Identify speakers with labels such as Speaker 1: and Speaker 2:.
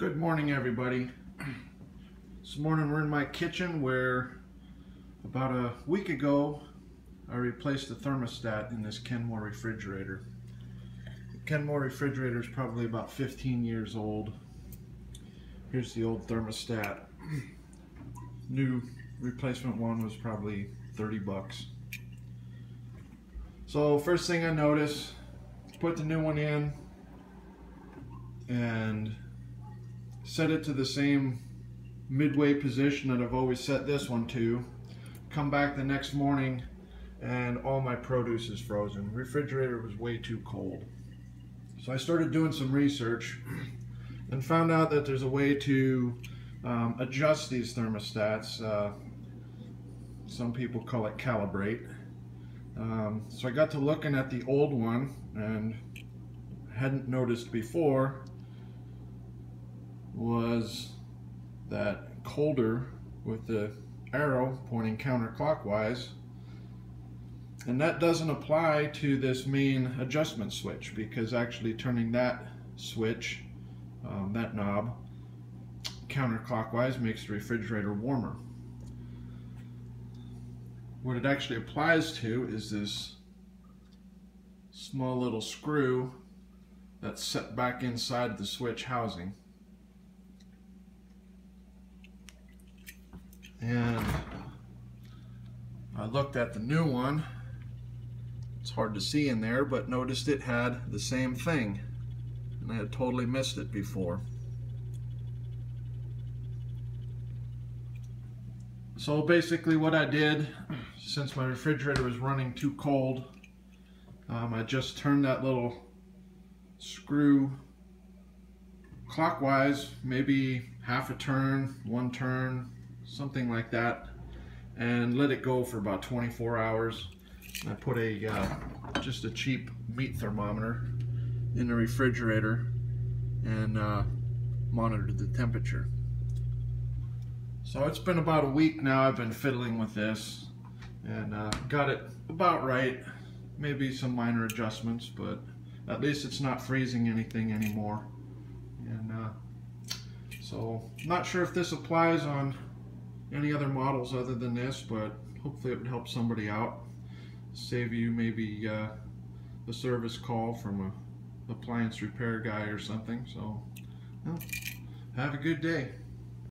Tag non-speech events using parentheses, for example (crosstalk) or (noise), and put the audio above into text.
Speaker 1: Good morning, everybody. This morning we're in my kitchen where about a week ago I replaced the thermostat in this Kenmore refrigerator. The Kenmore refrigerator is probably about 15 years old. Here's the old thermostat. (clears throat) New replacement one was probably 30 bucks. So first thing I notice, put the new one in and set it to the same midway position that I've always set this one to. Come back the next morning and all my produce is frozen. Refrigerator was way too cold. So I started doing some research and found out that there's a way to um, adjust these thermostats. Uh, some people call it calibrate. Um, so I got to looking at the old one and hadn't noticed before was that colder with the arrow pointing counterclockwise and that doesn't apply to this main adjustment switch because actually turning that switch um, that knob counterclockwise makes the refrigerator warmer. What it actually applies to is this small little screw that's set back inside the switch housing and I looked at the new one. It's hard to see in there but noticed it had the same thing. And I had totally missed it before. So basically what I did since my refrigerator was running too cold um, I just turned that little screw clockwise maybe half a turn one turn something like that, and let it go for about 24 hours. I put a uh, just a cheap meat thermometer in the refrigerator and uh, monitored the temperature. So it's been about a week now I've been fiddling with this and uh, got it about right. Maybe some minor adjustments, but at least it's not freezing anything anymore. And uh, so, not sure if this applies on any other models other than this, but hopefully it would help somebody out. Save you maybe uh, a service call from a appliance repair guy or something. So, well, have a good day.